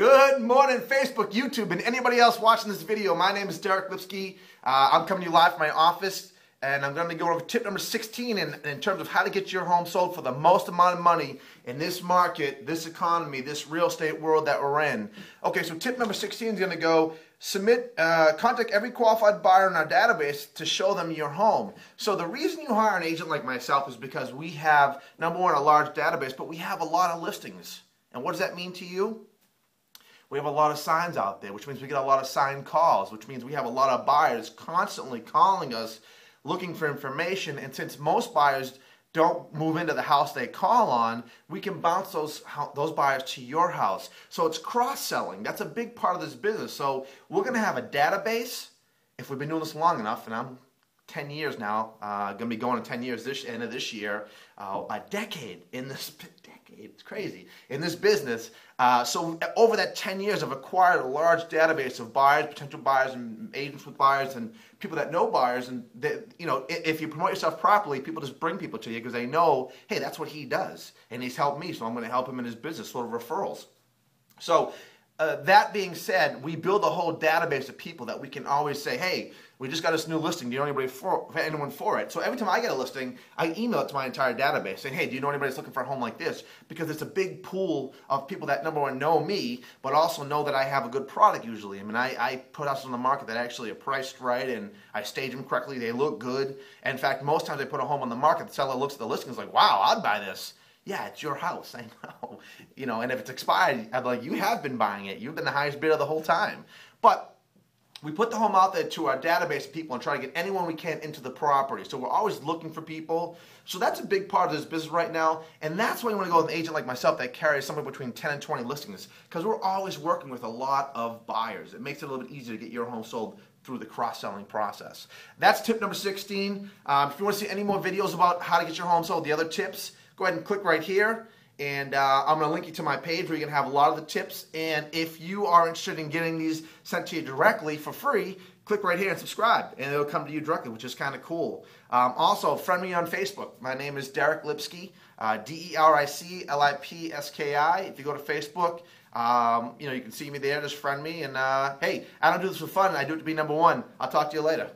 Good morning, Facebook, YouTube, and anybody else watching this video. My name is Deric Lipski. Uh, I'm coming to you live from my office, and I'm going to go over tip number 16 in, in terms of how to get your home sold for the most amount of money in this market, this economy, this real estate world that we're in. Okay, so tip number 16 is going to go submit, uh, contact every qualified buyer in our database to show them your home. So the reason you hire an agent like myself is because we have, number one, a large database, but we have a lot of listings. And what does that mean to you? We have a lot of signs out there, which means we get a lot of signed calls, which means we have a lot of buyers constantly calling us looking for information. And since most buyers don't move into the house they call on, we can bounce those those buyers to your house. So it's cross-selling. That's a big part of this business. So we're going to have a database. If we've been doing this long enough, and I'm 10 years now, uh, to be going to 10 years this end of this year, uh, a decade in this decade, it's crazy, in this business. Uh, so over that 10 years, I've acquired a large database of buyers, potential buyers, and agents with buyers, and people that know buyers. And they, you know, if you promote yourself properly, people just bring people to you because they know, hey, that's what he does, and he's helped me, so I'm to help him in his business, sort of referrals. So uh, that being said, we build a whole database of people that we can always say, hey, we just got this new listing. Do you know anybody for anyone for it? So every time I get a listing, I email it to my entire database saying, hey, do you know anybody that's looking for a home like this? Because it's a big pool of people that number one know me, but also know that I have a good product usually. I mean, I, I put us on the market that actually are priced right and I stage them correctly. They look good. in fact, most times I put a home on the market, the seller looks at the listing and is like, wow, I'd buy this yeah, it's your house. I know. You know, and if it's expired, I'm like, you have been buying it. You've been the highest bidder the whole time. But we put the home out there to our database of people and try to get anyone we can into the property. So we're always looking for people. So that's a big part of this business right now. And that's why you want to go with an agent like myself that carries somewhere between 10 and 20 listings because we're always working with a lot of buyers. It makes it a little bit easier to get your home sold through the cross-selling process. That's tip number 16. Um, if you want to see any more videos about how to get your home sold, the other tips, go ahead and click right here. And uh, I'm going to link you to my page where you can have a lot of the tips. And if you are interested in getting these sent to you directly for free, click right here and subscribe. And it'll come to you directly, which is kind of cool. Um, also, friend me on Facebook. My name is Deric Lipski, uh, D-E-R-I-C-L-I-P-S-K-I. If you go to Facebook, um, you know, you can see me there. Just friend me. And uh, hey, I don't do this for fun. I do it to be number one. I'll talk to you later.